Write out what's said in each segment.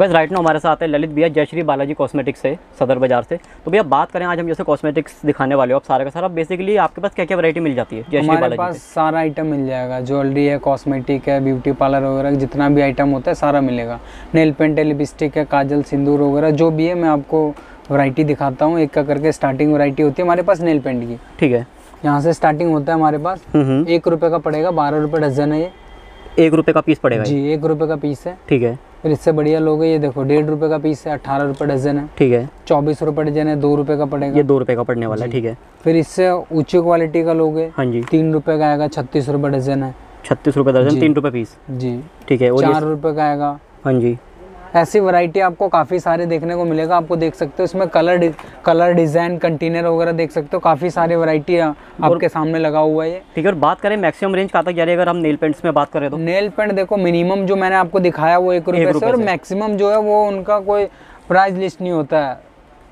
Gas right ना हमारे साथ है ललित भैया जय श्री बालाजी कॉस्मेटिक्स से सदर बाज़ार से। तो भैया बात करें आज हम जैसे कॉस्मेटिक्स दिखाने वाले हो आप सारा का सारा। बेसिकली आपके पास क्या क्या वैरायटी मिल जाती है? जय श्री हमारे बालाजी पास सारा आइटम मिल जाएगा। ज्वेलरी है कॉस्मेटिक है ब्यूटी पार्लर वगैरह जितना भी आइटम होता है सारा मिलेगा। नेल पेंट है लिपस्टिक है काजल सिंदूर वगैरह जो भी है मैं आपको वैरायटी दिखाता हूँ। एक का करके स्टार्टिंग वैरायटी होती है हमारे पास नेल पेंट की। ठीक है। यहाँ से स्टार्टिंग होता है हमारे पास। हम्म हम्म। एक रुपये का पड़ेगा बारह रुपये डजन है ये। एक रुपए का पीस पड़ेगा जी एक रुपए का पीस है। ठीक है। फिर इससे बढ़िया लोग ये देखो डेढ़ रुपए का पीस है अठारह रुपये डजन है। ठीक है। चौबीस रुपये डजन है दो रुपये का पड़ेगा। ये दो रुपए का पड़ने वाला है ठीक है। फिर इससे ऊँची क्वालिटी का लोग हाँ जी। तीन रुपए का आएगा छत्तीस रुपये डजन है। छत्तीस रुपए दर्जन तीन रुपए पीस जी। ठीक है और चार रुपए का आएगा। हाँ जी। ऐसी वैरायटी आपको काफ़ी सारे देखने को मिलेगा आपको देख सकते हो। इसमें कलर डि, कलर डिज़ाइन कंटेनर वगैरह देख सकते हो। काफ़ी सारे वैरायटी आपके सामने लगा हुआ है ठीक है और बात करें मैक्सिमम रेंज कहाँ तक जा रही है? अगर हम नेल पेंट्स में बात करें तो। नेल पेंट देखो मिनिमम जो मैंने आपको दिखाया वो एक रुपये से और मैक्सिमम जो है वो उनका कोई प्राइस लिस्ट नहीं होता है।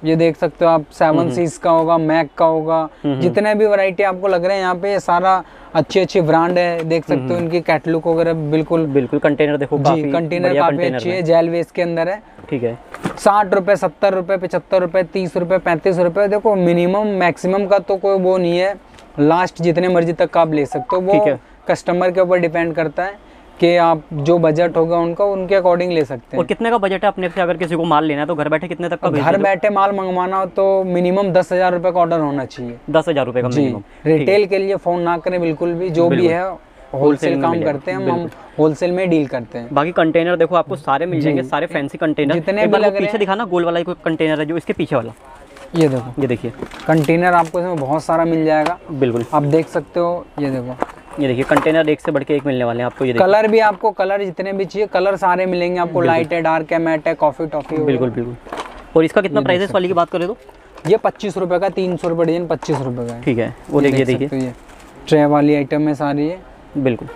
ये देख सकते हो आप सेवन सीज का होगा मैक का होगा जितने भी वैरायटी आपको लग रहे हैं यहाँ पे सारा अच्छी अच्छी ब्रांड है देख सकते हो इनकी कैटलुक वगैरह बिल्कुल। बिल्कुल कंटेनर देखो जी कंटेनर काफ़ी अच्छी है जेल वेस्ट के अंदर है। ठीक है। साठ रुपए सत्तर रुपए पचहत्तर रुपए तीस रुपए पैंतीस रुपए देखो मिनिमम मैक्सिमम का तो कोई वो नहीं है। लास्ट जितने मर्ज़ी तक का आप ले सकते हो वो कस्टमर के ऊपर डिपेंड करता है। कि आप जो बजट होगा उनका उनके अकॉर्डिंग ले सकते हैं। और कितने का बजट है अपने से? अगर किसी को माल लेना है तो घर बैठे कितने तक का घर बैठे माल मंगवाना हो तो मिनिमम दस हज़ार रुपए का ऑर्डर होना चाहिए। दस हज़ार रुपए का जी। मिनिमम रिटेल के लिए फ़ोन ना करें बिल्कुल भी। जो भी है होलसेल काम करते हैं हम होलसेल में डील करते हैं। बाकी कंटेनर देखो आपको सारे मिल जाएँगे सारे फैंसी कंटेनर जितने भी लग पीछे दिखाना गोल वाला कंटेनर है जो इसके पीछे वाला। ये देखो। ये देखिए। कंटेनर आपको इसमें बहुत सारा मिल जाएगा। बिल्कुल। आप देख सकते हो ये देखो। ये देखिए कंटेनर एक से बढ़ के एक मिलने वाले हैं आपको ये कलर भी आपको कलर जितने भी चाहिए कलर सारे मिलेंगे आपको लाइट है डार्क है मैट है कॉफ़ी टॉफी बिल्कुल बिल्कुल। और इसका कितना प्राइस है इस वाली की बात करें तो? ये पच्चीस रुपए का तीन सौ रुपये डिज़ाइन पच्चीस रुपए का ठीक है वो देखिए देखिए। हो। ट्रे वाली आइटम है सारी ये। बिल्कुल।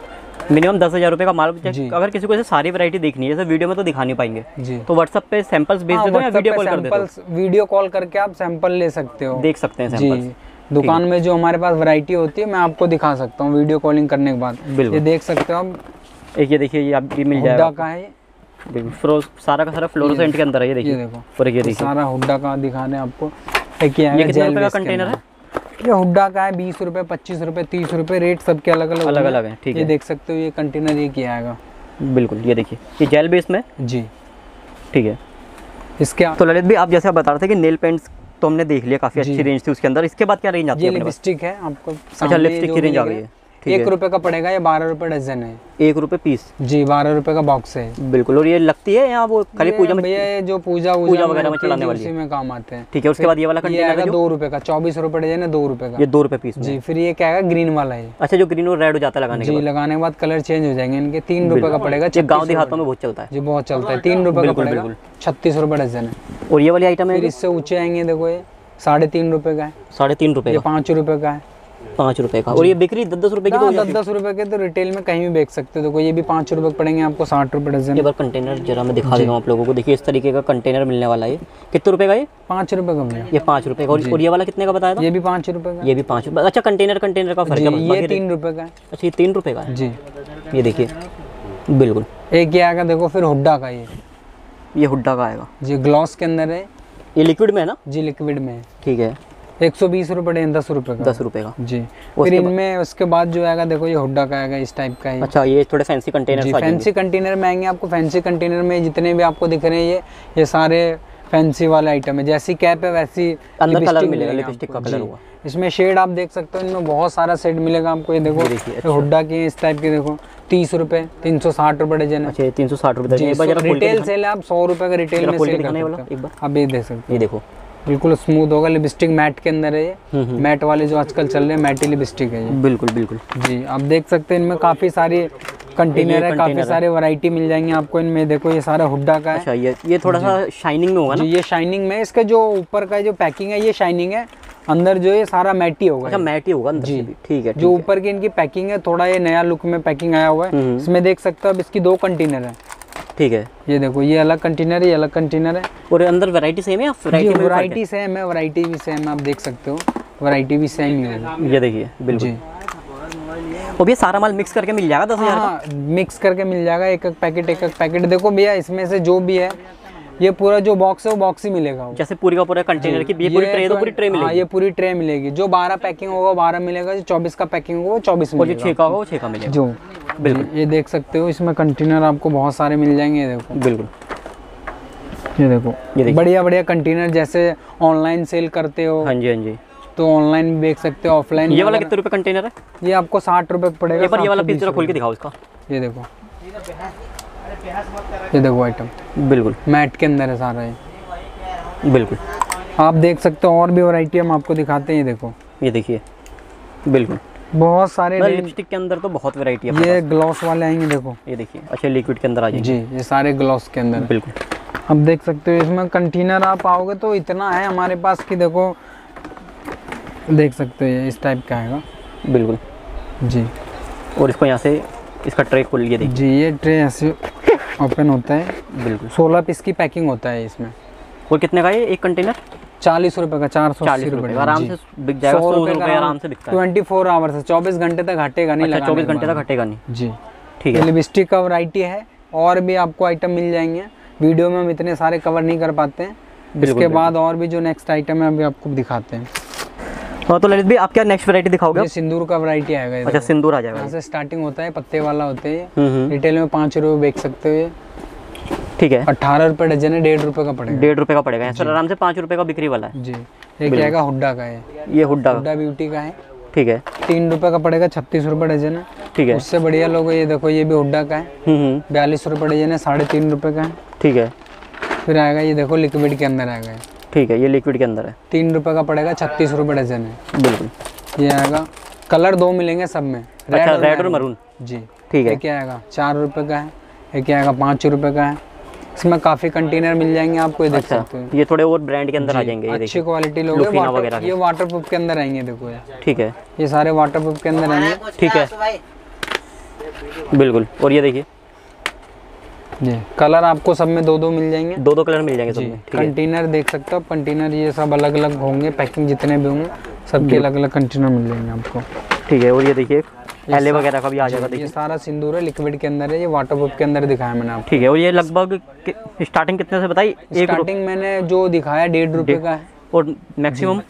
मिनिमम दस हज़ार रुपए का माल अगर किसी को ऐसे सारी वैरायटी देखनी है जैसे वीडियो में तो दिखा नहीं पाएँगे। जी। तो व्हाट्सएप पे सैंपल्स भेज हाँ, देते हो वीडियो कॉल कर देते हो? सैंपल्स वीडियो कॉल करके आप सैंपल ले सकते हो। देख सकते हैं सैंपल्स दुकान में जो हमारे पास वैरायटी होती है मैं आपको दिखा सकता हूँ वीडियो कॉलिंग करने के बाद। ये देख सकते हो आप। एक ये देखिए ये आपकी मिल हुड्डा जाएगा। का है ये। बिल्कुल फ्रो- सारा का सारा फ्लोरोसेंट के अंदर है ये ये देखिए। देखो। और ये ये देखिए। सारा हुड्डा का दिखा रहे हैं आपको। एक ये ये आएगा कितने जेल रुपए का कंटेनर है? ये हुड्डा का है बीस रुपए पच्चीस रुपए तीस रुपए रेट सबके अलग अलग अलग अलग है ठीक ये है। देख सकते हो ये कंटेनर ये किया आएगा। बिल्कुल ये देखिए। ये जेल बेस में जी। ठीक है। इसके तो ललित भी आप जैसे आप बता रहे थे कि नेल पेंट्स तो हमने देख लिया काफ़ी अच्छी रेंज थी उसके अंदर। इसके बाद क्या रेंज आती है लिपस्टिक है आपको अच्छा लिपस्टिक की रेंज आ गई है। एक रुपए का पड़ेगा ये बारह रुपए डजन है? एक रुपए पीस। जी बारह रुपए का बॉक्स है। बिल्कुल और ये लगती है यहाँ वो खाली पूजा में भैया ये जो पूजा पूजा वगैरह में चलाने वाली। में काम आते हैं। ठीक है उसके बाद ये वाला ये कंटेनर आएगा दो रुपए का चौबीस रुपए डजन है दो रुपए का। ये दो रुपए पीस जी फिर ये क्या है ग्रीन वाला है। अच्छा जो ग्रीन और रेड हो जाता है लगाने जी लगाने के बाद कलर चेंज हो जाएँगे इनके। तीन रुपए का पड़ेगा गाँव गाँव 36 देहातों में बहुत चलता है। जी बहुत चलता है। तीन रुपए का बिल्कुल, पड़ेगा छत्तीस रुपए डजन है। और ये वाली आइटम है? इससे ऊँचे आएँगे देखो ये साढ़े तीन रुपए का है। साढ़े तीन रुपए पाँच रुपए का है। पाँच रुपए का। और ये बिक्री दस दस रुपए की तो हो दस दस रुपए के तो रिटेल में कहीं भी बेच सकते हो। देखो ये भी पाँच रुपए पड़ेंगे आपको साठ रुपए डजन। ये बार कंटेनर जरा मैं दिखा हूँ आप लोगों को। देखिए इस तरीके का कंटेनर मिलने वाला है। ये कितने रुपए का ये? पाँच रुपए का भैया ये पाँच रुपए का। और ये वाला कितने का बताया ये भी पाँच रुपए का। ये भी पाँच रुपए। अच्छा कंटेनर कंटेनर का फ़र्क है ये तीन रुपए का अच्छा ये तीन रुपए का जी। ये देखिए। बिल्कुल। एक ये आएगा देखो फिर हुड्डा का ये। ये हुड्डा का आएगा। जी ग्लॉस के अंदर है। ये लिक्विड में है ना? जी लिक्विड में है। ठीक है। एक सौ बीस रुपए डजन दस रुपए का। दस रुपए का। जी। फिर इनमें उसके बाद जो आएगा देखो ये हुड्डा का आएगा इस टाइप का है। अच्छा ये थोड़े फैंसी कंटेनर जी फैंसी कंटेनर में आएँगे आपको। फैंसी कंटेनर में जितने भी आपको दिख रहे हैं ये ये सारे फैंसी वाले आइटम है। जैसी कैप है वैसी अंदर कलर मिलेगा, आपको। का कलर। होगा। इसमें शेड आप देख सकते हो इनमें बहुत सारा सेट मिलेगा आपको। ये देखो ये हुड्डा की है, इस टाइप के देखो। तीस रुपए तीन सौ साठ रुपए डजन अच्छा तीन सौ साठ रुपए रिटेल सेल है आप सौ रुपए का रिटेल में सेल कर वाला एक बार। आप ये देख सकते ये देखो। हो बिल्कुल स्मूथ होगा लिपस्टिक मैट के अंदर है ये। हम्म, हम्म। मैट वाले जो आजकल चल रहे हैं मैटी लिपस्टिक है ये। बिल्कुल बिल्कुल। जी आप देख सकते हैं इनमें काफ़ी सारी कंटेनर है काफ़ी सारे वैरायटी मिल जाएँगे आपको इनमें। देखो ये सारा हुड्डा का है। अच्छा ये ये थोड़ा सा शाइनिंग में होगा ना? ये शाइनिंग में। इसका जो ऊपर का जो पैकिंग है ये शाइनिंग है। अंदर जो ये सारा मैटी होगा अच्छा मैट होगा अंदर जी। ठीक है जो ऊपर की इनकी पैकिंग है थोड़ा ये नया लुक में पैकिंग आया हुआ है। हम्म। इसमें देख सकते हो अब इसकी दो कंटेनर है। ठीक है। ये देखो ये अलग कंटेनर है ये अलग कंटेनर है। और अंदर वैरायटी सेम है या वैरायटी भी सेम है? वैरायटी भी सेम है आप देख सकते हो। वैरायटी भी सेम ही होगी। है? ये देखिए बिल्कुल। और भैया सारा माल मिक्स करके मिल जाएगा दस हज़ार हाँ मिक्स करके मिल जाएगा एक एक पैकेट एक एक पैकेट देखो भैया इसमें से जो भी है ये पूरा जो बॉक्स है वो बॉक्स ही मिलेगा। जैसे पूरी का पूरा कंटेनर की ये पूरी ट्रे तो पूरी ट्रे मिलेगी हाँ, मिलेगी। ये पूरी ट्रे मिलेगी। जो बारह पैकिंग होगा बारह मिलेगा जो चौबीस का पैकिंग होगा वो चौबीस और जो मिलेगा। छः का होगा वो छः का मिलेगा। जो। बिल्कुल। ये देख सकते हो इसमें कंटेनर आपको बहुत सारे मिल जाएँगे ये देखो। बिल्कुल। ये देखो ये देखिए। बढ़िया बढ़िया कंटेनर जैसे ऑनलाइन सेल करते हो। हाँ जी हाँ जी। तो ऑनलाइन भी बेच सकते हो ऑफलाइन ये वाला कितने रुपए कंटेनर है? ये आपको साठ रुपए पड़ेगा बार ये वाला पीस जरा खोल के दिखाओ इसका। ये देखो। ये देखो आइटम बिल्कुल। मैट के अंदर है सारा ये। बिल्कुल। आप देख सकते हो और भी वैरायटी हम आपको दिखाते हैं ये देखो। ये देखिए। बिल्कुल। बहुत सारे लिपस्टिक के अंदर तो बहुत वैरायटी है ये ग्लॉस वाले आएँगे देखो। ये देखिए अच्छा लिक्विड के अंदर आ जाएँगे। जी ये सारे ग्लॉस के अंदर। बिल्कुल। अब देख सकते हो इसमें कंटेनर आप आओगे तो इतना है हमारे पास कि देखो देख सकते हो ये इस टाइप का आएगा। बिल्कुल। जी। और इसको यहाँ से इसका ट्रे खोल के देखिए। जी ये ट्रे ऐसे ओपन होता है। बिल्कुल। सोलह पीस की पैकिंग होता है इसमें। और कितने का है एक कंटेनर चालीस रुपए का चार सौ चालीस रुपये आराम से बिक जाएगा सौ रुपये आराम से बिकता है। ट्वेंटी फोर आवर्स है चौबीस घंटे तक हटेगा नहीं अच्छा चौबीस घंटे तक हटेगा नहीं? जी। ठीक है। लिपस्टिक का वैरायटी है और भी आपको आइटम मिल जाएँगे। वीडियो में हम इतने सारे कवर नहीं कर पाते हैं। इसके बाद और भी जो नेक्स्ट आइटम है अभी आपको दिखाते हैं। हाँ तो ललित भाई आप क्या नेक्स्ट वैरायटी दिखाओगे ये सिंदूर का वैरायटी आएगा अच्छा सिंदूर आ जाएगा। यहाँ से स्टार्टिंग होता है पत्ते वाला होते हैं। हम्म हम्म, रिटेल में पाँच रुपए बेच सकते हो ये। ठीक है। अट्ठारह रुपये डजन है डेढ़ रुपये का पड़ेगा। डेढ़ रुपए का पड़ेगा सर आराम से पाँच रुपए का बिक्री वाला है। जी। ये क्या आएगा हुड्डा का है? ये हुड्डा हुड्डा ब्यूटी का है। ठीक है। तीन रुपए का पड़ेगा छत्तीस रुपये डजन है। ठीक है। उससे बढ़िया लोग ये देखो ये भी हुड्डा का है। हम्म हम्म, बयालीस रुपए डजन है साढ़े तीन रुपए का है। ठीक है। फिर आएगा ये देखो लिक्विड के अंदर आएगा। ठीक है ये लिक्विड के अंदर है। तीन रुपये का पड़ेगा छत्तीस रुपये डजन है। बिल्कुल। ये आएगा। कलर दो मिलेंगे सब में। अच्छा रेड और मरून जी। ठीक है। क्या आएगा चार रुपये का है। क्या आएगा पाँच रुपये का है। इसमें काफ़ी कंटेनर मिल जाएँगे आपको ये देख अच्छा सकते हो। ये थोड़े और ब्रांड के अंदर आ जाएँगे ये अच्छी क्वालिटी लोग लुफीना ये वाटर प्रूफ के अंदर आएँगे देखो ये ठीक है। ये सारे वाटर प्रूफ के अंदर आएँगे। ठीक है। बिल्कुल और ये देखिए। जी। कलर आपको सब में दो दो मिल जाएँगे? दो दो कलर मिल जाएँगे सब में कंटेनर देख सकते हो कंटेनर ये सब अलग अलग होंगे पैकिंग जितने भी होंगे सबके अलग अलग कंटेनर मिल जाएँगे आपको। ठीक है और ये देखिए एल वगैरह का भी आ जाएगा देखिए। सारा सिंदूर है लिक्विड के अंदर है ये वाटर प्रूफ के अंदर दिखाया मैंने आपको। ठीक है और ये लगभग कि- स्टार्टिंग कितने से बताई स्टार्टिंग मैंने जो दिखाया डेढ़ रुपए का है। और मैक्सिमम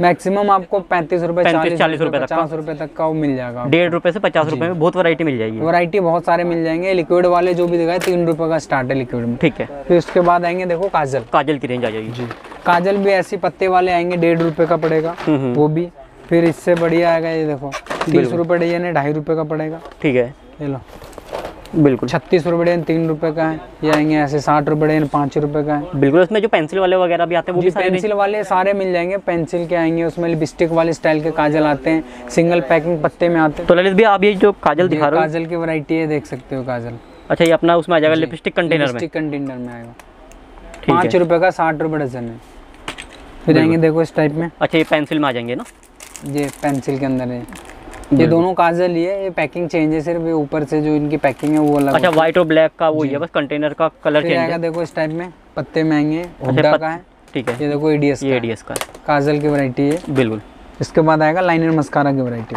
मैक्सिमम आपको पैंतीस रुपए 35 चालीस 40 रुपए पचास रुपए तक का वो मिल जाएगा डेढ़ रुपये से पचास रुपये में बहुत वैरायटी मिल जाएगी। वैरायटी बहुत सारे मिल जाएँगे। लिक्विड वाले जो भी दिखाए तीन रुपए का स्टार्ट है लिक्विड में। ठीक है। फिर उसके बाद आएँगे देखो काजल। काजल की रेंज आ जाएगी। जी। काजल भी ऐसी पत्ते वाले आएँगे डेढ़ रुपए का पड़ेगा। हम्म हम्म, वो भी। फिर इससे बढ़िया आएगा ये देखो तीस रुपए डजन है ढाई रुपए का पड़ेगा। ठीक है। ये लो। बिल्कुल। छत्तीस रुपए डजन तीन रुपए का है। ये आएँगे ऐसे साठ रुपए डजन पाँच रुपए का है। बिल्कुल इसमें जो पेंसिल वाले वगैरह भी आते हैं वो भी सारे पेंसिल वाले सारे मिल जाएँगे। पेंसिल के आएँगे उसमें लिपस्टिक वाले स्टाइल के काजल आते हैं। सिंगल पैकिंग पत्ते में आते हैं। तो ललित भैया आप ये जो काजल दिखा रहे हो? काजल की वैरायटी है देख सकते हो काजल। अच्छा ये अपना उसमें आ जाएगा लिपस्टिक कंटेनर में? लिपस्टिक कंटेनर में आएगा। पाँच रुपए का साठ रुपए डजन है। फिर आएँगे देखो इस टाइप में। अच्छा ये पेंसिल में आ जाएँगे ना? ये पेंसिल के अंदर है। ये दोनों काजल ही है ये पैकिंग चेंज है सिर्फ़ ये ऊपर से जो इनकी पैकिंग है वो अलग अच्छा व्हाइट और ब्लैक का वो ही है बस कंटेनर का कलर चेंज आएगा है। देखो इस टाइप में पत्ते में आएँगे हुड्डा का है। ठीक है। ये देखो एडीएस ये एडीएस का काजल की वैरायटी है। बिल्कुल। इसके बाद आएगा लाइनर मस्कारा की वैरायटी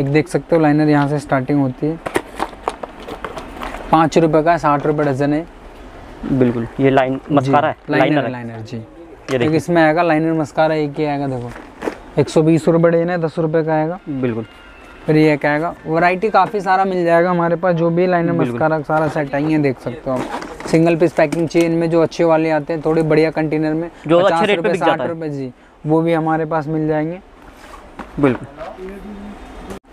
एक देख सकते हो लाइनर यहाँ से स्टार्टिंग होती है। पाँच रुपए का साठ रुपए डजन है। बिल्कुल ये लाइन मस्कारा है लाइनर लाइनर जी। ये देखिए। इसमें आएगा लाइनर मस्कारा एक ही आएगा देखो। एक सौ बीस रुपये डजन है दस रुपये का आएगा। बिल्कुल। फिर ये आएगा वैरायटी काफ़ी सारा मिल जाएगा हमारे पास जो भी लाइनर मस्कारा सारा सेट आएँगे देख सकते हो आप। सिंगल पीस पैकिंग चाहिए इनमें जो अच्छे वाले आते हैं थोड़े बढ़िया कंटेनर में जो अच्छे 50 रेट पे रुपए, बिक जाता 60 है। रुपए जी वो भी हमारे पास मिल जाएँगे। बिल्कुल।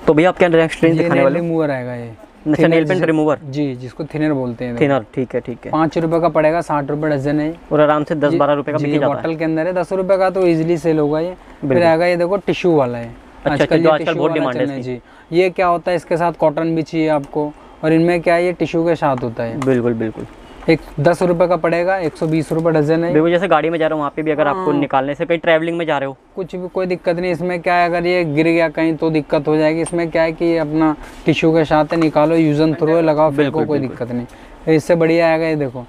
तो भैया आप क्या नेक्स्ट रेंज दिखाने वाले रिमूवर आएगा ये। अच्छा नेल पेंट रिमूवर जी जिसको थिनर बोलते हैं। थिनर ठीक है ठीक है। पाँच रुपए का पड़ेगा साठ रुपए डजन है। और आराम से दस बारह रुपए का बिक जाता है। बॉटल के अंदर है दस रुपए का तो इजीली सेल होगा ये। फिर। आएगा ये देखो टिश्यू वाला है। अच्छा, आजकल जो ये आजकल बहुत डिमांड है जी। ये क्या होता है इसके साथ कॉटन भी चाहिए आपको और इनमें क्या है ये टिश्यू के साथ होता है? बिल्कुल बिल्कुल। एक दस रुपए का पड़ेगा एक सौ बीस रुपए डजन है। बिल्कुल जैसे गाड़ी में जा रहे हो वहाँ पे भी अगर आपको हाँ। निकालने से कहीं ट्रैवलिंग में जा रहे हो। कुछ भी कोई दिक्कत नहीं इसमें क्या है अगर ये गिर गया कहीं तो दिक्कत हो जाएगी। इसमें क्या है कि ये अपना टिश्यू के साथ है निकालो यूजन थ्रो लगाओ बिल्कुल, कोई दिक्कत नहीं। इससे बढ़िया आएगा ये देखो।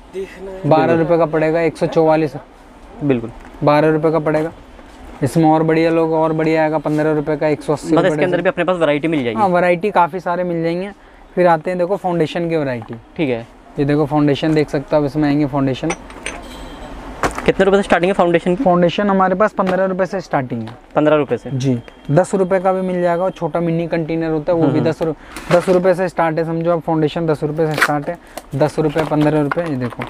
बारह रुपए का पड़ेगा एक सौ चौवालीस। बिल्कुल। बारह रुपए का पड़ेगा। इसमें और बढ़िया लोग और बढ़िया आएगा पंद्रह रुपए का एक सौ अस्सी इसके अंदर भी अपने पास वैरायटी मिल जाएगी? हाँ वैरायटी काफ़ी सारे मिल जाएँगे। फिर आते हैं देखो फाउंडेशन की वैरायटी ठीक है। ये देखो फाउंडेशन देख सकते हो अब इसमें आएँगे फाउंडेशन कितने रुपए से स्टार्टिंग है फाउंडेशन की? फाउंडेशन हमारे पास पंद्रह रुपए से स्टार्टिंग है। पंद्रह रुपए से? जी। दस रुपए का भी मिल जाएगा और छोटा मिनी कंटेनर होता है वो भी दस रु दस रुपए से स्टार्ट है समझो आप फाउंडेशन दस रुपए से स्टार्ट है दस रुपए पंद्रह रुपए ये देखो।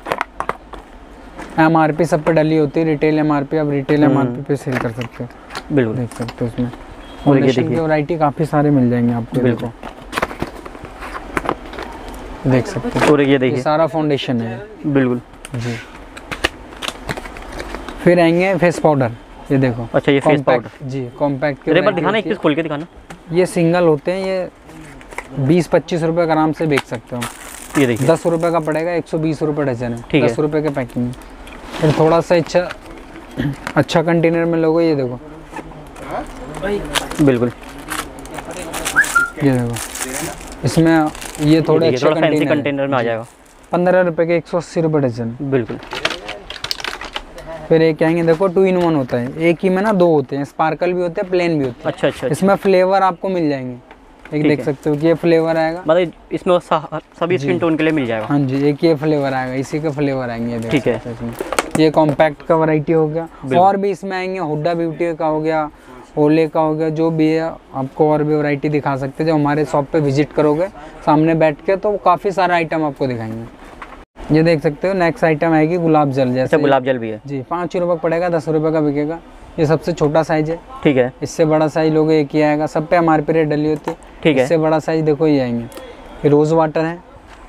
एम आर पी सब पे डली होती है रिटेल एम आर पी आप रिटेल एम आर पी पे सेल कर सकते हो। बिल्कुल। देख सकते हो इसमें और ये देखिए। वैरायटी काफ़ी सारे मिल जाएँगे आपको बिल्कुल। देख सकते हो। और ये ये देखिए सारा फाउंडेशन है। बिल्कुल। जी। फिर आएँगे फेस पाउडर ये देखो। अच्छा ये फेस पाउडर जी कॉम्पैक्ट बार दिखाना एक पीस खोल के दिखाना। ये सिंगल होते हैं ये बीस पच्चीस रुपए का आराम से बेच सकते हो। ये देखिए। दस रुपए का पड़ेगा एक सौ बीस रुपये डजन है। ठीक है। दस रुपए के पैकिंग फिर थोड़ा सा अच्छा अच्छा कंटेनर में लोगे ये देखो। बिल्कुल। ये देखो। इसमें ये थोड़े अच्छे कंटेनर कंटेनर में आ जाएगा। पंद्रह रुपए के एक सौ अस्सी रुपये डजन। बिल्कुल। फिर एक आएँगे देखो टू इन वन होता है। एक ही में ना दो होते हैं स्पार्कल भी होते हैं प्लेन भी होते हैं। अच्छा अच्छा हैं इसमें फ्लेवर आपको मिल जाएँगे। एक देख सकते हो कि ये फ्लेवर आएगा। मतलब इसमें सभी स्किन टोन के लिए मिल जाएगा। हाँ जी एक ये फ्लेवर आएगा इसी के फ्लेवर आएँगे ठीक है। ये कॉम्पैक्ट का वैरायटी हो गया। और भी इसमें आएँगे हुडा ब्यूटी का हो गया ओले का हो गया जो भी है आपको और भी वैरायटी दिखा सकते हैं। जो हमारे शॉप पे विज़िट करोगे सामने बैठ के तो काफ़ी सारा आइटम आपको दिखाएँगे। ये देख सकते हो नेक्स्ट आइटम आएगी गुलाब जल अच्छा जैसे गुलाब जल भी है। जी पाँच रुपये पड़ेगा दस रुपये का बिकेगा। ये सबसे छोटा साइज़ है। ठीक है। इससे बड़ा साइज़ लोगे एक ही आएगा। सब पे एम रेट डली होती है। ठीक है। इससे बड़ा साइज़ देखो ये आएँगे। रोज़ वाटर है।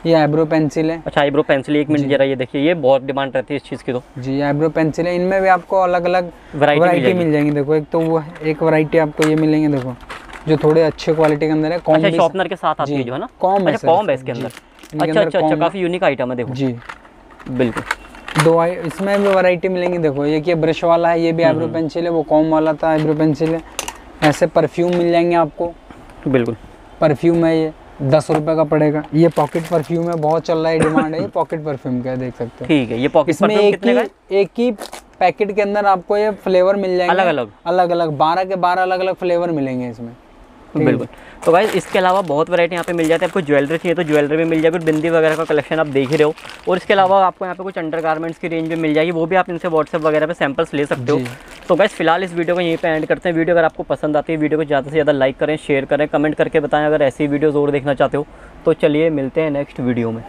ये आईब्रो पेंसिल है। अच्छा आईब्रो पेंसिल एक मिनट जरा ये देखिए ये बहुत डिमांड रहती है इस चीज़ की तो। जी आईब्रो पेंसिल है। इनमें भी आपको अलग अलग वैरायटी मिल जाएँगी। देखो एक तो वो एक वैरायटी आपको ये मिलेंगे देखो जो थोड़े अच्छे क्वालिटी के अंदर है कॉम अच्छा शॉर्पनर के साथ आती है जो है ना? कॉम है अच्छा कॉम है इसके अंदर। अच्छा अच्छा अच्छा काफ़ी यूनिक आइटम है देखो। जी। बिल्कुल। दो आई इसमें भी वैरायटी मिलेंगी देखो ये ब्रश वाला है ये भी हम्म, आईब्रो पेंसिल है वो कॉम वाला था आईब्रो पेंसिल है। ऐसे परफ्यूम मिल जाएँगे आपको। बिल्कुल। परफ्यूम है ये। दस रुपए का पड़ेगा ये पॉकेट परफ्यूम है बहुत चल रहा है डिमांड है ये पॉकेट परफ्यूम का है देख सकते हैं ठीक है ये पॉकेट इसमें एक है एक ही पैकेट के अंदर आपको ये फ्लेवर मिल जाएँगे अलग-अलग? अलग अलग बारह के बारह अलग अलग फ्लेवर मिलेंगे इसमें? बिल्कुल तो भाई इसके अलावा बहुत वैरायटी यहाँ पे मिल जाती है। आपको ज्वेलरी चाहिए तो ज्वेलरी भी मिल जाएगी और बिंदी वगैरह का कलेक्शन आप देख ही रहे हो। और इसके अलावा आपको यहाँ पे कुछ अंडर गारमेंट्स की रेंज भी मिल जाएगी। वो भी आप इनसे व्हाट्सअप वगैरह पे सैंपल्स ले सकते हो। तो गाइज़ फ़िलहाल इस वीडियो को यहीं पर एंड करते हैं। वीडियो अगर आपको पसंद आती है वीडियो को ज़्यादा से ज़्यादा लाइक करें शेयर करें कमेंट करके बताएँ अगर ऐसी वीडियोज़ और देखना चाहते हो। तो चलिए मिलते हैं नेक्स्ट वीडियो में।